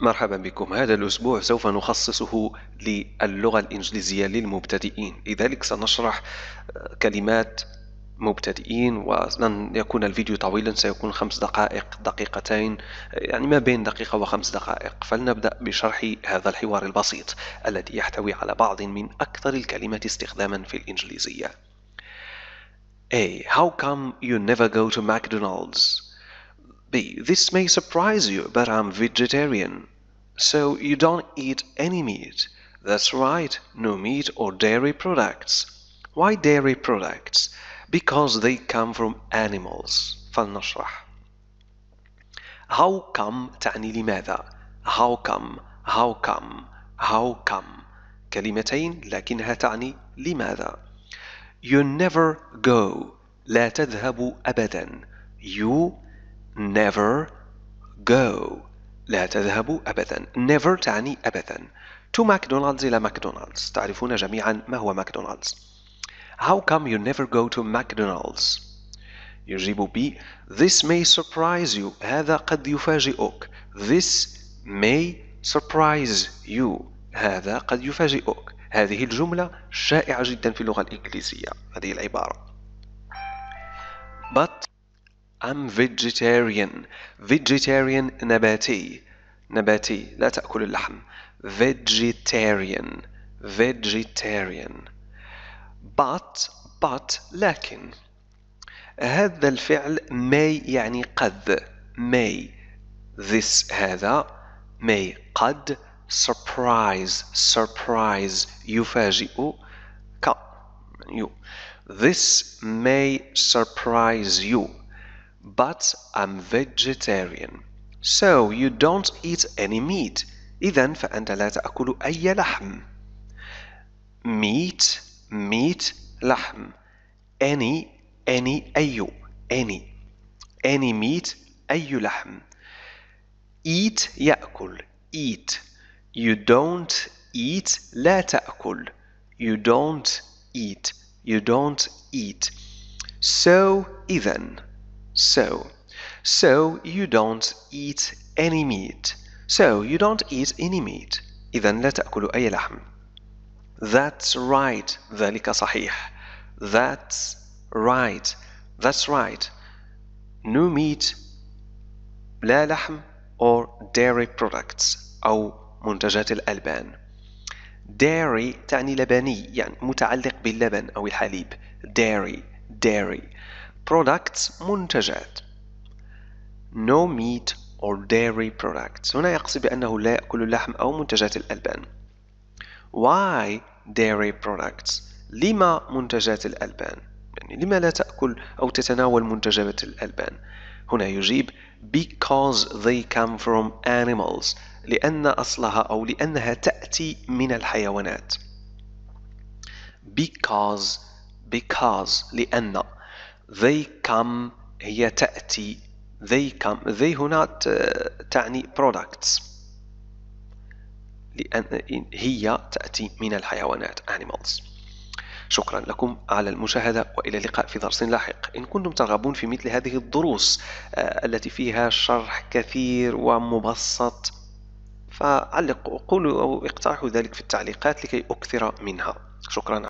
مرحبا بكم هذا الأسبوع سوف نخصصه للغة الإنجليزية للمبتدئين لذلك سنشرح كلمات مبتدئين ولن يكون الفيديو طويلا سيكون خمس دقائق دقيقتين يعني ما بين دقيقة وخمس دقائق فلنبدأ بشرح هذا الحوار البسيط الذي يحتوي على بعض من أكثر الكلمات استخداما في الإنجليزية A. How come you never go to McDonald's? B. This may surprise you, but I'm vegetarian. So you don't eat any meat. That's right, no meat or dairy products. Why dairy products? Because they come from animals. فلنشرح. How come تعني لماذا؟ How come How come How come كلمتين لكنها تعني لماذا You never go لا تذهب أبدا You never go. لا تذهب أبدا. Never تعني أبدا. To McDonald's إلى ماكدونالدز تعرفون جميعا ما هو ماكدونالدز How come you never go to McDonald's? يجيب ب This may surprise you. هذا قد يفاجئك. This may surprise you. هذا قد يفاجئك. هذه الجملة شائعة جدا في اللغة الإنجليزية. هذه العبارة. But I'm vegetarian vegetarian نباتي نباتي لا تأكل اللحم vegetarian vegetarian but but لكن هذا الفعل may يعني قد may this هذا may قد surprise surprise يفاجئ ك you this may surprise you but I'm vegetarian so you don't eat any meat إذا فأنت لا تأكل أي لحم meat meat لحم any any أي any any meat أي لحم eat يأكل eat you don't eat لا تأكل you don't eat you don't eat so إذا so. So you don't eat any meat. So you don't eat any meat. إذا لا تأكل أي لحم. That's right. ذلك صحيح. That's right. That's right. No meat لا لحم or dairy products أو منتجات الألبان. dairy تعني لبني يعني متعلق باللبن أو الحليب. dairy dairy products منتجات. No meat or dairy products. هنا يقصد بأنه لا يأكل اللحم أو منتجات الألبان. Why dairy products? لما منتجات الألبان؟ يعني لما لا تأكل أو تتناول منتجات الألبان؟ هنا يجيب because they come from animals. لأن أصلها أو لأنها تأتي من الحيوانات. Because because. لأن. They come هي تأتي. They come they هنا تعني products. لأن هي تأتي من الحيوانات animals. شكرا لكم على المشاهدة وإلى اللقاء في درس لاحق. إن كنتم ترغبون في مثل هذه الدروس التي فيها شرح كثير ومبسط فعلقوا قولوا أو اقترحوا ذلك في التعليقات لكي أكثر منها. شكرا.